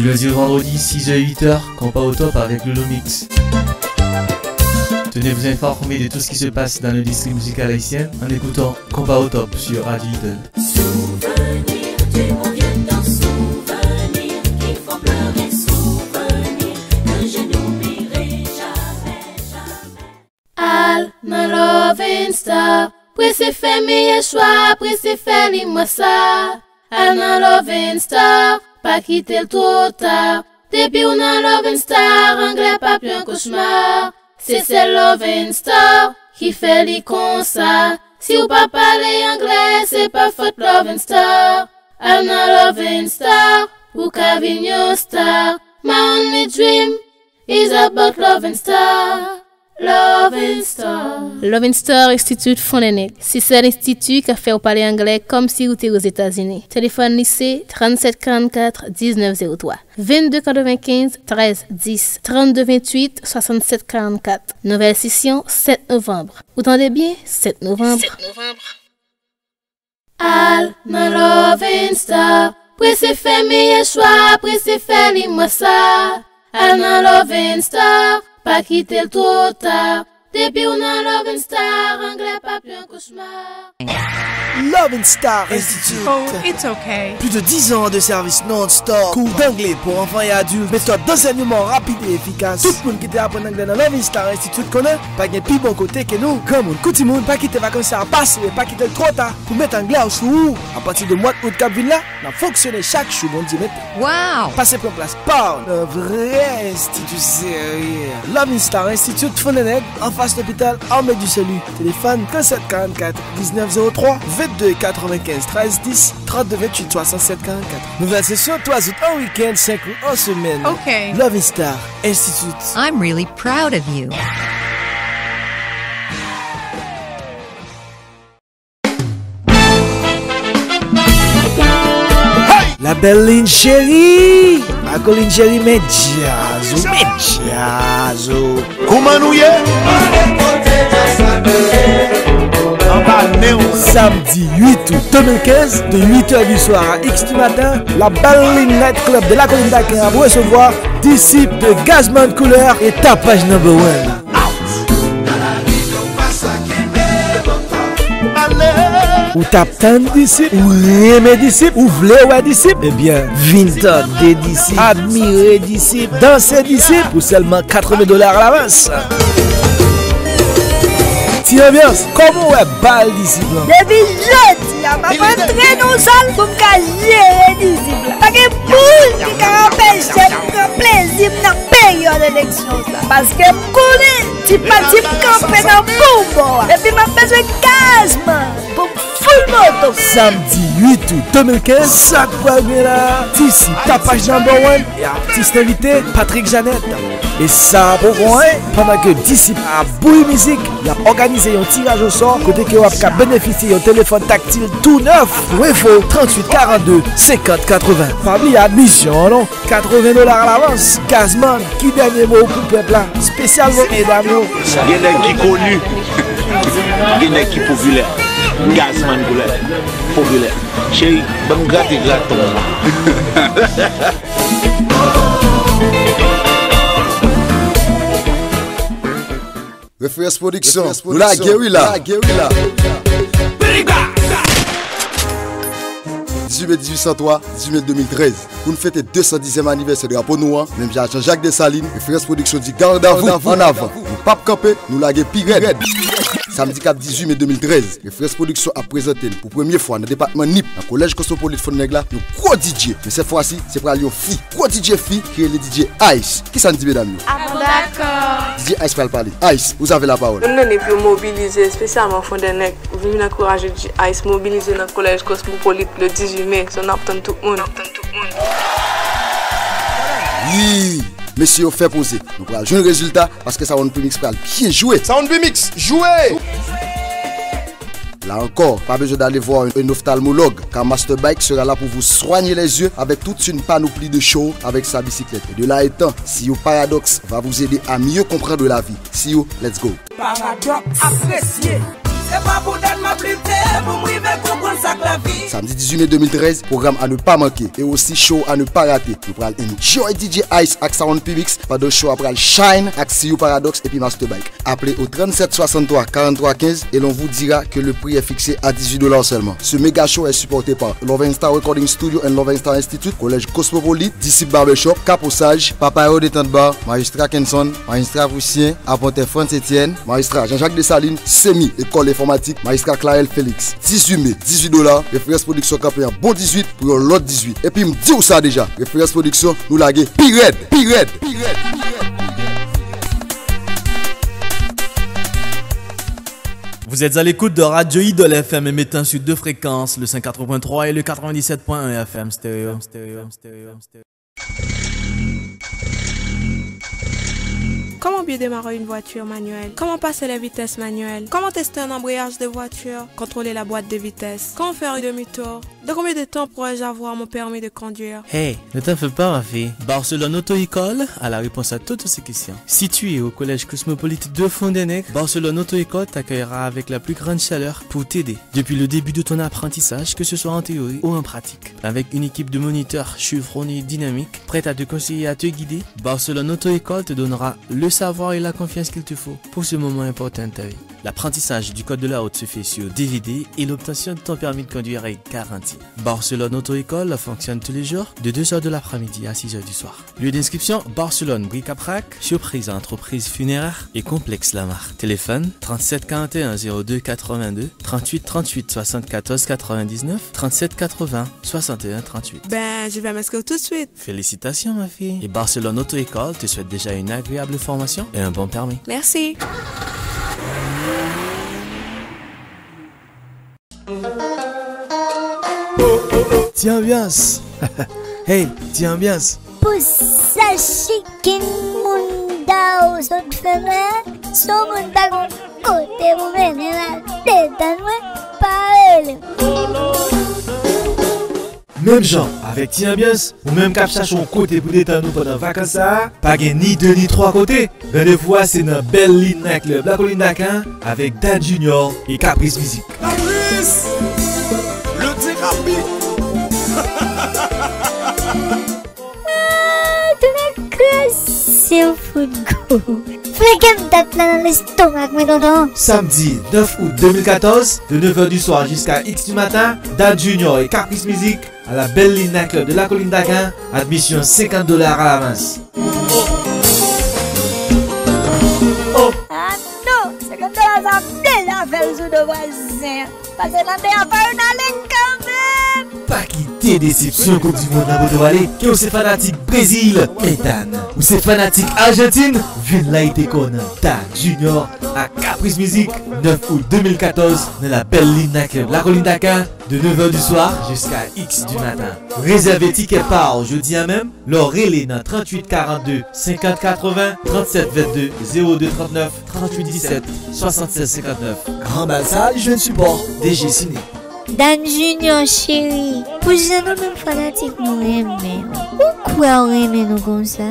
Du vendredi, 6h-8h, compas au top avec le Mix. Tenez-vous informés de tout ce qui se passe dans l'industrie musicale haïtienne en écoutant Compas au top sur Radio. Souvenir nan love insta Prese fè meye chwa, prese fè li mwa sa Al nan love insta pa kite l tro tar Depi ou nan Love and Star, angle pa pli an koshmar Se se Love and Star, ki fe li konsa Si ou pa pale angle, se pa fote Love and Star. Al nan Love and Star, ou ka vin yo star. My only dream is about Love and Star. Love and Star. Love and Star Institute Fondenek. C'est cet institut qui a fait parler anglais comme si vous étiez aux États-Unis. Téléphone lycée 3744 1903. 22 95 13 10. 32 28 67 44. Nouvelle session 7 novembre. Vous entendez bien 7 novembre. 7 novembre. Al Love and Star. Presse fè meye chwa, presse fè li mwa sa. Al Love and Star. Pa kite Depi ou nan Love and Star Anglais pa pli un cauchemar? Love and Star Institute. Oh, it's okay. Plus de 10 ans de service non-stop. Cours d'anglais pour enfants et adultes. Méthode d'enseignement rapide et efficace. Tout le monde qui te apprend l'anglais dans Love and Star Institute connaît. Pas de plus bon côté que nous. Comme on couti moun, pas quitter vacances à passer, pas quitter le trop tard. Pour mettre anglais au sous. À partir de mois d'août Cap Villa, on a fonctionné chaque jour, bon Dieu, Wow. Passez pour place par un vrai institut sérieux. Love and Star Institute Fontenay, en face l'hôpital Armée du Salut. Téléphone 3744 1903 22 95 13 10 32 28 67 44. Nouvelle session 3 août en week-end, 5 août en semaine. Okay. Love and Star Institute. I'm really proud of you. Ligne chérie. Ma colline chérie, mais jazz, mais jazz. Samedi 8 août 2015, de 8h du soir à X du matin, la Berlin Night Club de la colline d'Aquin va recevoir disciples de Gazman Couleur et tapage number one. Ou tap tan disip, ou reme disip, ou vle wè disip Ebyen, vintan de disip, admire disip, danse disip Pou selman 80 dolar l'avance Si ambyans, komon wè bal disiblan? Depi jodi ya, ma pan tre nou sol pou m ka jere disiblan. Pake moun ki ka rapel jen pran plezim nan peryode leksyon sa. Paske m kouni, ti pati m kampen nan pou mbo wa. Depi ma peswe kajman pou m foul moto. Samdi 8 ou 2015, sak wè mè la. Ti si tapaj jambon wè, artiste invité Patrick Janet. Et ça, pour moi, pendant que Disip a bouille musique Il a organisé un tirage au sort. Côté que wap ka bénéficier d'un téléphone tactile tout neuf. Pour info, 38 42 50 80 Famille admission, non? 80 dollars à l'avance. Gazman, qui dernier mot pour le peuple là? Spécialement mesdames yo. Gen nèg ki konu, gen nèg ki popüler. Gazman goulè, popüler. Chéri, ban gati graton. Référence production. Nous la guérilla. 18 mai 1803, 18 mai 2013. Pour nous fêter 210e anniversaire de Drapeau Noir, même Jean-Jacques Dessalines, référence production dit garde à vous, en avant. Nous pas camper, nous laguer pire. Samedi 4 18 mai 2013, Référence Production a présenté pour la première fois dans le département NIP, dans le collège Cosmopolite Fontenegla, un gros DJ. Mais cette fois-ci, c'est pour aller au fille, gros DJ fille, qui est le DJ Ice. Qui ça nous dit, mesdames? D'accord DJ Ice va le parler. Ice, vous avez la parole. Nous sommes plus mobilisés, spécialement Fontenec. Nous venons encourager à se mobiliser dans le collège Cosmopolite le 18 mai. So, nous attendons tout le monde. Oui, monsieur, on fait poser. Nous jouer le résultat parce que ça va nous permettre de bien jouer. Sound Mix, jouez Là encore, pas besoin d'aller voir un, ophtalmologue car Masterbike sera là pour vous soigner les yeux avec toute une panoplie de shows avec sa bicyclette. Et de là étant, CEO Paradox va vous aider à mieux comprendre la vie. CEO, let's go. Paradoxe apprécié. Samedi 18 mai 2013, programme à ne pas manquer et aussi show à ne pas rater. Nous prenons Enjoy DJ Ice avec Sound pas de show après Shine avec Paradox et puis Masterbike. Appelez au 37 63 43 15 et l'on vous dira que le prix est fixé à 18 dollars seulement. Ce méga show est supporté par Love Star Recording Studio and Love Star Institute, Collège Cosmopolite, Disciple Barbershop, Caposage, Papayro Détente Bar, Magistrat Kenson, Magistrat Foussien, Apporter France Etienne, Magistrat Jean-Jacques Dessalines, Semi, École informatique, Magistrat Clarel Félix. 18 mai, 18 dollars, référence production campé un bon 18 pour l'autre 18. Et puis me dit où ça déjà, référence production, nous laguer Pired, Pired, Pired. Vous êtes à l'écoute de Radio Idol FM émettant sur deux fréquences, le 54.3 et le 97.1 FM stéréo. stéréo, stéréo, stéréo. Comment démarrer une voiture manuelle Comment passer les vitesses manuelles? Comment tester un embrayage de voiture? Contrôler la boîte de vitesse Comment faire une demi-tour? De combien de temps pourrais-je avoir mon permis de conduire? Hey, ne t'en fais pas ma fille. Barcelone Auto École a la réponse à toutes ces questions. Situé au collège cosmopolite de Fondenec, Barcelone Auto École t'accueillera avec la plus grande chaleur pour t'aider depuis le début de ton apprentissage, que ce soit en théorie ou en pratique. Avec une équipe de moniteurs chevronnés dynamiques, prête à te conseiller à te guider, Barcelone Auto École te donnera le savoir et la confiance qu'il te faut pour ce moment important de ta vie. L'apprentissage du code de la route se fait sur DVD et l'obtention de ton permis de conduire est garantie. Barcelone Auto École fonctionne tous les jours de 2h de l'après-midi à 6h du soir. Lieu d'inscription Barcelone Bric-à-Brac, surprise entreprise funéraire et complexe Lamar. Téléphone 37 41 02 82 38 38 74 99 37 80 61 38. Ben, je vais m'inscrire tout de suite. Félicitations ma fille. Et Barcelone Auto École te souhaite déjà une agréable formation et un bon permis. Merci. Feme So moun da kon kote pou mene la detan mwen pa ele Même gens, avec Tiens Ambiance, ou même cap cherchons côté pour détendre pendant vacances pas gain ni deux ni trois côtés. Rendez-vous c'est dans Belle Ligne Night Club, la colline d'Aquin, avec Dan Junior et Caprice Music. Caprice Le thérapie Tout me krasi ou fout go Flekem dat la nan l'estomak me tonton Samedi 9 août 2014, de 9h du soir jusqu'à X du matin, Dan Junior et Caprice Music à la Belle Ligne Night Club de la colline d'Aquin, admission 50 dollars à l'avance. Ah non, se kon de la zan de la sou de wazen Pase nan de apan un alen kamem Pas quitter déception Coupe du Monde dans votre aller, que c'est fanatique Brésil, et Dan, ou c'est fanatique Argentine, viens là et t'es con, Dan Junior à Caprice Music, 9 août 2014, dans la belle ligne Club, la colline Dakar, de 9h du soir jusqu'à X du matin. Réservez ticket par jeudi à même, leur relais dans 38 42 50 80 37 22 02 39 38 17 76 59. Grand Balsal, je ne support, DG Ciné. Dan Junior chéri Pou jen nou men fanatik nou reme Ou kwa ou reme nou kon sa?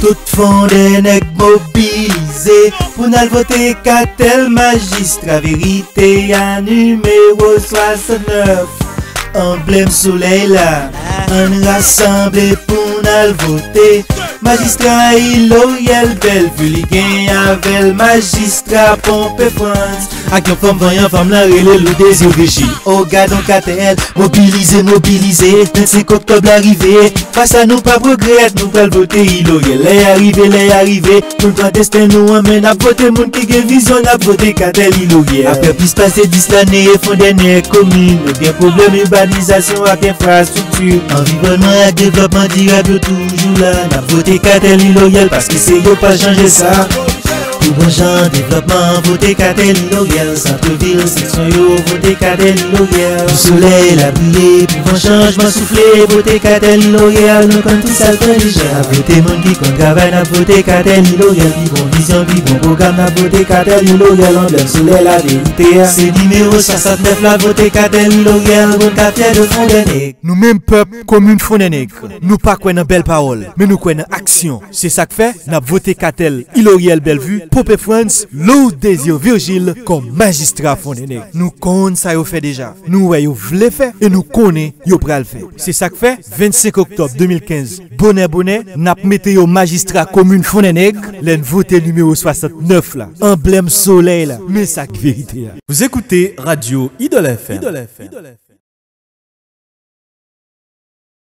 Tout fond des nèg mobilisés Pour n'al voter tel magistrat Vérité à numéro 69 Emblème soleil là On rassemblé pour n'al voter Magistrat Iloriel Bellevue Li gen avel magistrat Pompe France Ak yon femme voyant femme la rele le désir régi Oh gadon KTL Mobilisé, mobilisé 25 octobre arrivé. Face à nous pas progrès Nous pral voter Iloriel Lè arrivé, lè arrivé Moun pran destin nou amène A voter. Moun ki gen vision A voter KTL Iloriel Après plus passé 10 l'année Fond des commune Nou gen problème urbanisation ak infrastructure. Environnement ak développement durable Toujours là. N'a voté Katel Iloyel Parce que c'est yo pas changer ça Tout bon Jean, développement, votez Catel L'Oréal, centre-ville, section yo, votez Catel L'Oréal. Le soleil a brillé, pour un changement soufflé, votez Catel L'Oréal, nous comme tout ça déjà. A voté mon qui compte travail, n'a voté Catel L'Oréal, vivons vision, vivons programme, n'a voté Catel L'Oréal, emblème soleil, la vérité. C'est numéro 69, la voté Catel L'Oréal, bon café de fond Nou menm pep komoun Fondenek Nou pa kwen nan bel parol Men nou kwen nan aksyon Se sak fe, nap vote katel Iloriel Belvu, Pope France Lou Desir Virgil Kom magistra Fondenek Nou kon sa yo fe deja Nou we yo vle fe E nou konen yo pral fe Se sak fe, 25 oktob 2015 Bonè bonè, nap mete yo magistra komoun Fondenek Len vote numero 69 la Emblème soleil Men sak verite ya Vous écoutez Radio Idol FM.